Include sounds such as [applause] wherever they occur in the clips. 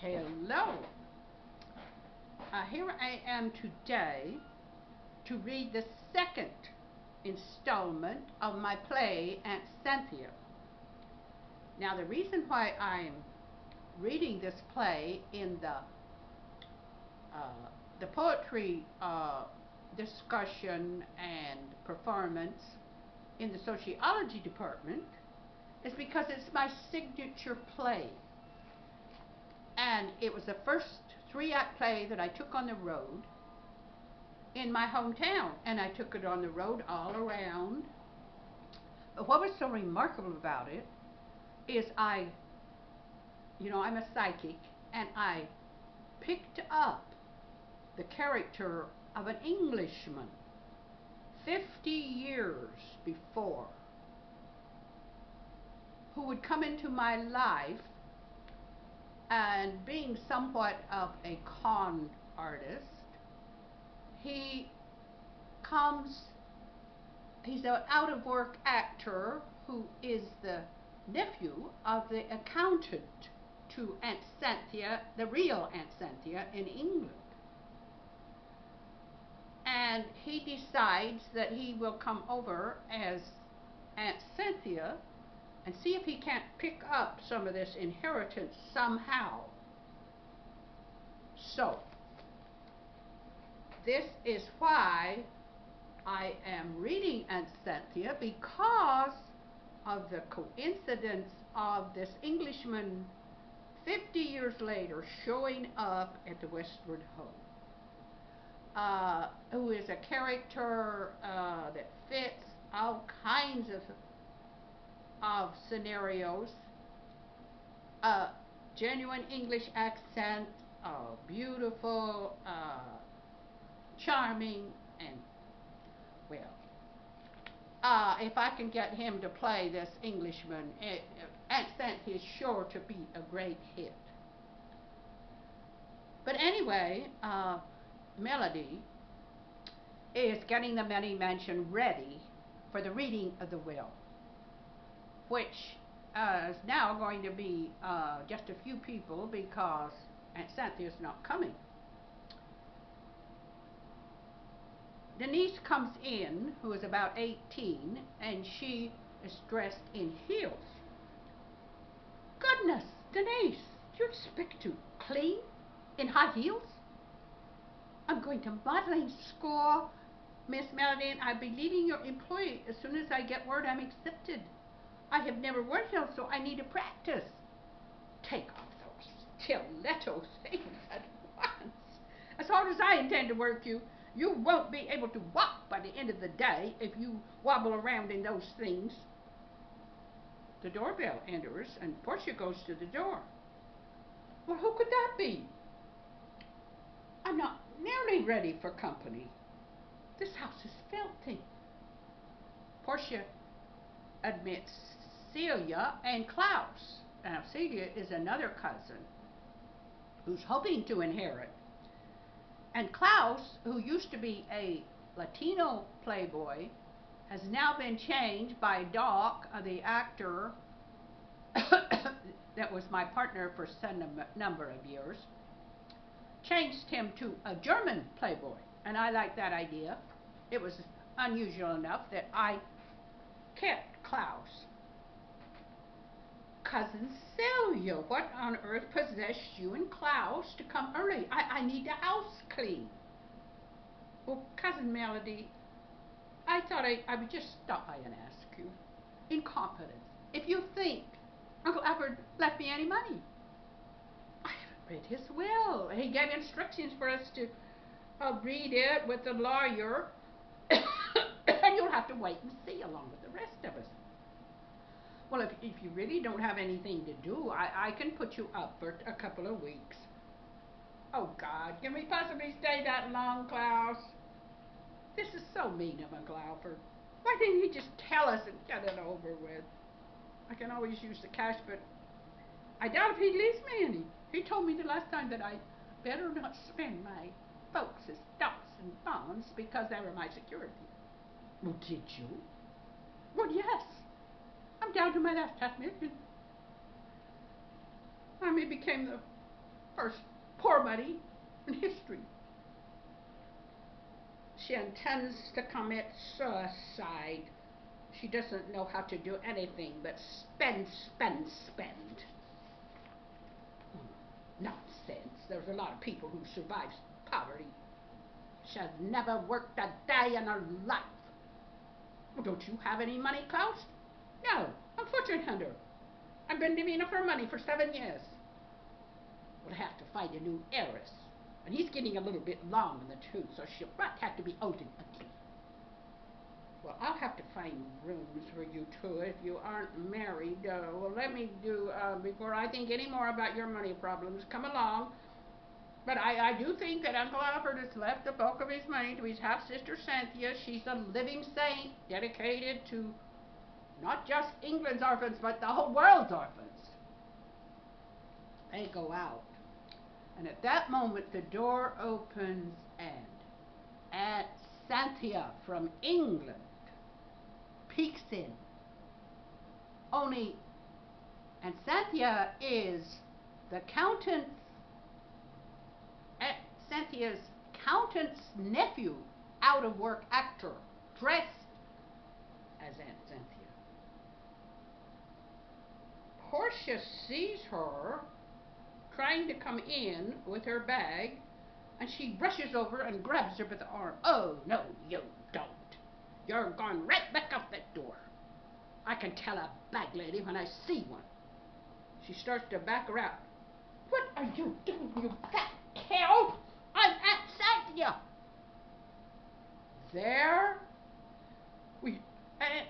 Hello. Uh, here I am today to read the second installment of my play, Aunt Santhea. Now, the reason why I'm reading this play in the uh, the poetry uh, discussion and performance in the sociology department is because it's my signature play. And it was the first three act play that I took on the road in my hometown. And I took it on the road all around. But what was so remarkable about it is I, you know, I'm a psychic, and I picked up the character of an Englishman 50 years before who would come into my life and being somewhat of a con artist, he comes, he's an out of work actor who is the nephew of the accountant to Aunt Santhea, the real Aunt Santhea in England. And he decides that he will come over as Aunt Santhea and see if he can't pick up some of this inheritance somehow. So, this is why I am reading Santhea because of the coincidence of this Englishman 50 years later showing up at the Westward Ho, uh, who is a character uh, that fits all kinds of of scenarios, a genuine English accent, a beautiful, uh, charming, and well, uh, if I can get him to play this Englishman, it, accent is sure to be a great hit. But anyway, uh, Melody is getting the Many Mansion ready for the reading of the will which uh, is now going to be uh, just a few people because Aunt Santhea's not coming. Denise comes in, who is about 18, and she is dressed in heels. Goodness, Denise, do you expect to clean in high heels? I'm going to modeling school, Miss Melody, and I'll be leaving your employee as soon as I get word I'm accepted. I have never worked heels, so I need to practice. Take off those stiletto things at once. As hard as I intend to work you, you won't be able to walk by the end of the day if you wobble around in those things. The doorbell enters, and Portia goes to the door. Well, who could that be? I'm not nearly ready for company. This house is filthy. Portia admits Celia and Klaus. Now, Celia is another cousin who's hoping to inherit. And Klaus, who used to be a Latino playboy, has now been changed by Doc, uh, the actor [coughs] that was my partner for some number of years, changed him to a German playboy. And I like that idea. It was unusual enough that I kept Klaus cousin Celia. What on earth possessed you and Klaus to come early? I, I need the house clean. Well, cousin Melody, I thought I, I would just stop by and ask you, in confidence, if you think Uncle Albert left me any money. I haven't read his will. He gave instructions for us to uh, read it with the lawyer, [coughs] and you'll have to wait and see along with the rest of us. Well, if, if you really don't have anything to do, I, I can put you up for a couple of weeks. Oh, God, can we possibly stay that long, Klaus? This is so mean of McLaughlin. Why didn't he just tell us and get it over with? I can always use the cash, but I doubt if he leaves me any. He told me the last time that I better not spend my folks' stocks and bonds because they were my security. Well, did you? Well, yes. I'm down to my last half million. I mean, became the first poor money in history. She intends to commit suicide. She doesn't know how to do anything but spend, spend, spend. Nonsense. There's a lot of people who survive poverty. She has never worked a day in her life. Well, don't you have any money, Klaus? No, I'm fortune hunter. I've been diving for money for seven years. We'll have to find a new heiress. And he's getting a little bit long in the tooth, so she'll not have to be old and ugly. Well, I'll have to find rooms for you two if you aren't married. Uh, well, let me do, uh, before I think any more about your money problems, come along. But I, I do think that Uncle Alfred has left the bulk of his money to his half-sister Santhea. She's a living saint, dedicated to not just England's orphans, but the whole world's orphans. They go out. And at that moment, the door opens and Aunt Santhea from England peeks in. Only, and Santhea is the countess, eh, Aunt Santhea's countess nephew, out of work actor, dressed as Aunt Santhea. Portia sees her trying to come in with her bag, and she rushes over and grabs her by the arm. Oh, no, you don't. You're going right back out that door. I can tell a bag lady when I see one. She starts to back her out. What are you doing, you fat cow? I'm Aunt Santhea. There? We, Aunt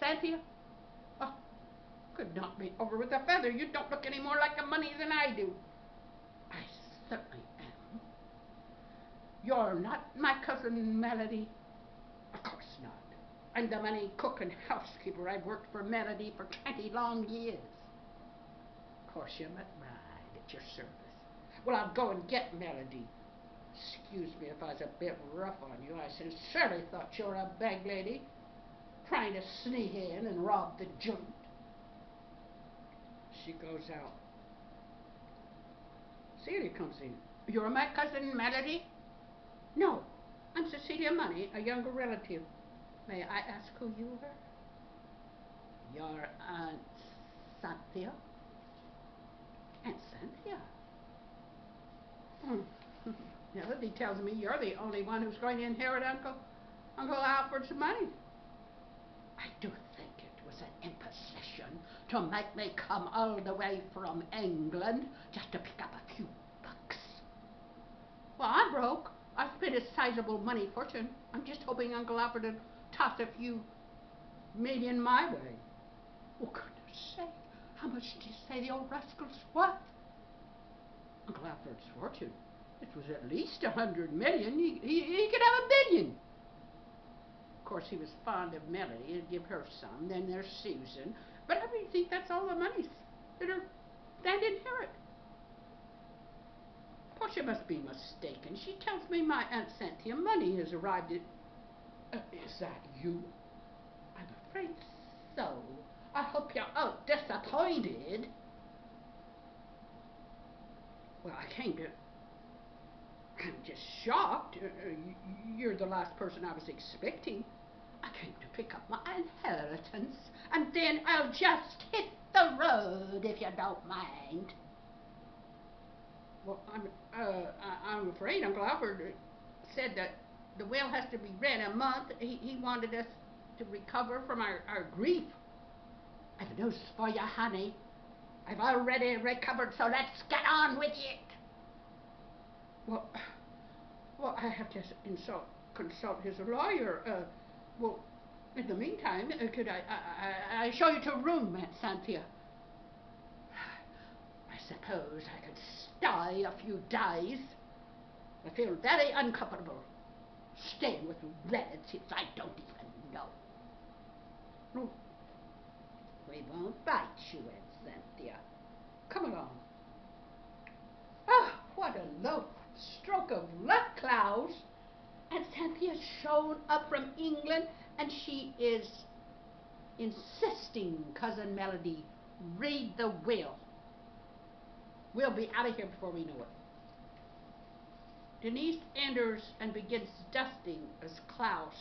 Santhea? Could knock me over with a feather. You don't look any more like a money than I do. I certainly am. You're not my cousin Melody? Of course not. I'm the money cook and housekeeper. I've worked for Melody for 20 long years. Of course, you're McBride at your service. Well, I'll go and get Melody. Excuse me if I was a bit rough on you. I sincerely thought you were a bag lady trying to sneak in and rob the joint. She goes out. Celia comes in. You're my cousin Melody? No, I'm Cecilia Money, a younger relative. May I ask who you are? Your Aunt Santhea? Aunt Santhea? Hmm. [laughs] Melody tells me you're the only one who's going to inherit Uncle Uncle Alfred's money. I do think it was an imposition to make me come all the way from England just to pick up a few bucks. Well, I'm broke. I've spent a sizable money fortune. I'm just hoping Uncle Alfred would toss a few million my way. Oh, goodness sake, how much did you say the old rascal's worth? Uncle Alfred's fortune. It was at least a hundred million. He, he, he could have a billion. Course, he was fond of Melody. He'd give her some. Then there's Susan. But I really think that's all the money that are that inherit. Portia must be mistaken. She tells me my Aunt Santhea money has arrived at... Uh, is that you? I'm afraid so. I hope you're out disappointed. Well, I came to... I'm just shocked. Uh, uh, you're the last person I was expecting. I came to pick up my inheritance, and then I'll just hit the road, if you don't mind. Well, I'm, uh, I, I'm afraid Uncle Alfred said that the will has to be read a month. He, he wanted us to recover from our, our grief. I've news for you, honey. I've already recovered, so let's get on with it. Well, well, I have to insult, consult his lawyer. Uh, well, in the meantime, uh, could I, I, I, show you to a room, Aunt Santhea? [sighs] I suppose I could stay a few days. I feel very uncomfortable staying with relatives I don't even know. No, we won't bite you, Aunt Santhea. Come along. Ah, oh, what a low stroke of luck, Klaus. Aunt Santhea's shown up from England, and she is insisting Cousin Melody read the will. We'll be out of here before we know it. Denise enters and begins dusting as Klaus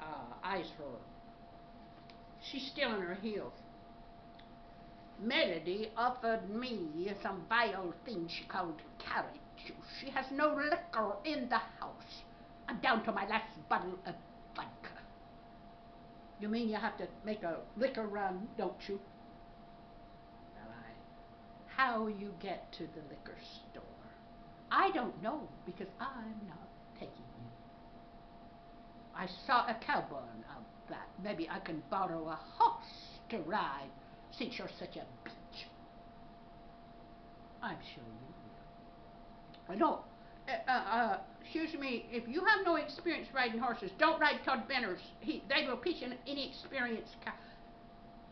uh, eyes her. She's still in her heels. Melody offered me some vile thing she called carrot juice. She has no liquor in the house. I'm down to my last bottle of vodka. You mean you have to make a liquor run, don't you? Well, I, how you get to the liquor store? I don't know because I'm not taking you. I saw a cowboy out that. Maybe I can borrow a horse to ride since you're such a bitch. I'm sure you will. No, uh, uh, excuse me, if you have no experience riding horses, don't ride Todd Benner's. He, they will pitch an inexperienced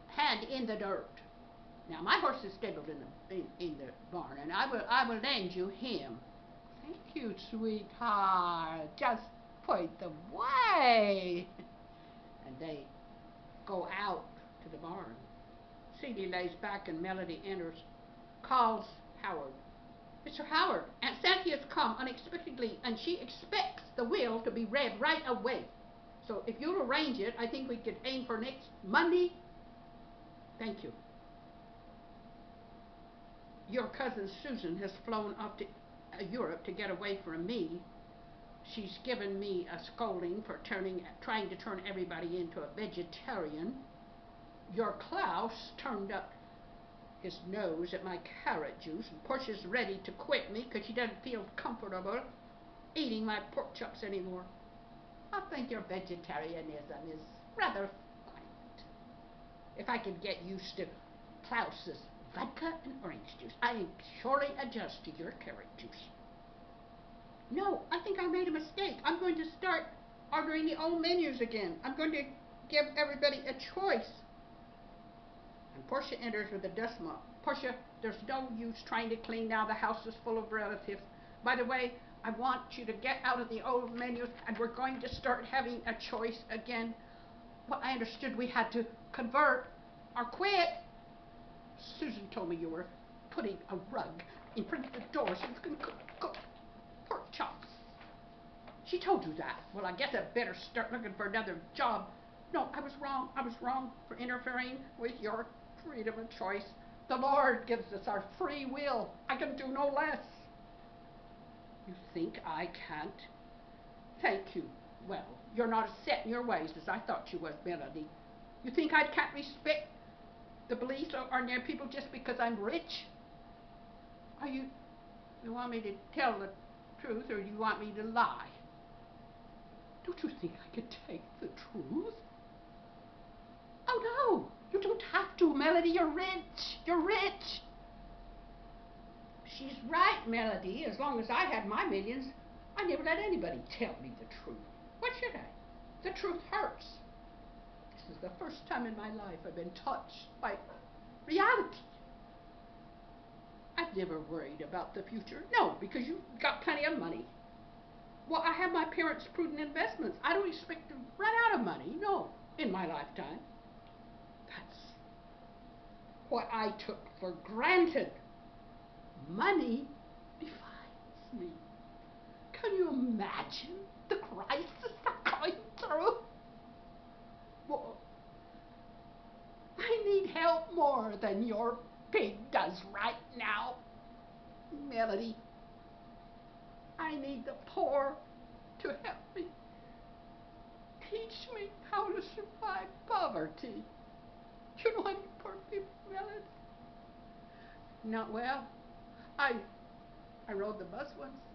hand in the dirt. Now my horse is stabled in the in, in the barn, and I will I will lend you him. Thank you, sweetheart. Just point the way. [laughs] And they go out to the barn. Celie lays back and Melody enters, calls Howard. Mr. Howard, Aunt Santy has come unexpectedly and she expects the will to be read right away. So if you'll arrange it, I think we could aim for next Monday. Thank you. Your cousin Susan has flown off to uh, Europe to get away from me. She's given me a scolding for turning, trying to turn everybody into a vegetarian. Your Klaus turned up his nose at my carrot juice, and Portia's ready to quit me because she doesn't feel comfortable eating my pork chops anymore. I think your vegetarianism is rather quaint. If I could get used to Klaus's vodka and orange juice, I surely adjust to your carrot juice. No, I think I made a mistake. I'm going to start ordering the old menus again. I'm going to give everybody a choice. And Portia enters with a dust mop. Portia, there's no use trying to clean now. The house is full of relatives. By the way, I want you to get out of the old menus and we're going to start having a choice again. Well, I understood we had to convert or quit. Susan told me you were putting a rug in front of the door so you can cook, cook pork chops. She told you that. Well, I guess I better start looking for another job. No, I was wrong. I was wrong for interfering with your freedom of choice. The Lord gives us our free will. I can do no less. You think I can't? Thank you. Well, you're not as set in your ways as I thought you was, Melody. You think I can't respect the beliefs of ordinary people just because I'm rich? Are you, you want me to tell the truth or you want me to lie? Don't you think I could take the truth? You don't have to, Melody. You're rich. You're rich. She's right, Melody. As long as I had my millions, I never let anybody tell me the truth. What should I? The truth hurts. This is the first time in my life I've been touched by reality. I've never worried about the future. No, because you've got plenty of money. Well, I have my parents' prudent investments. I don't expect to run out of money, no, in my lifetime. What I took for granted. Money defines me. Can you imagine the crisis I'm going through? Well, I need help more than your pig does right now. Melody, I need the poor to help me. Teach me how to survive poverty. You know any poor people? Not well. I I rode the bus once.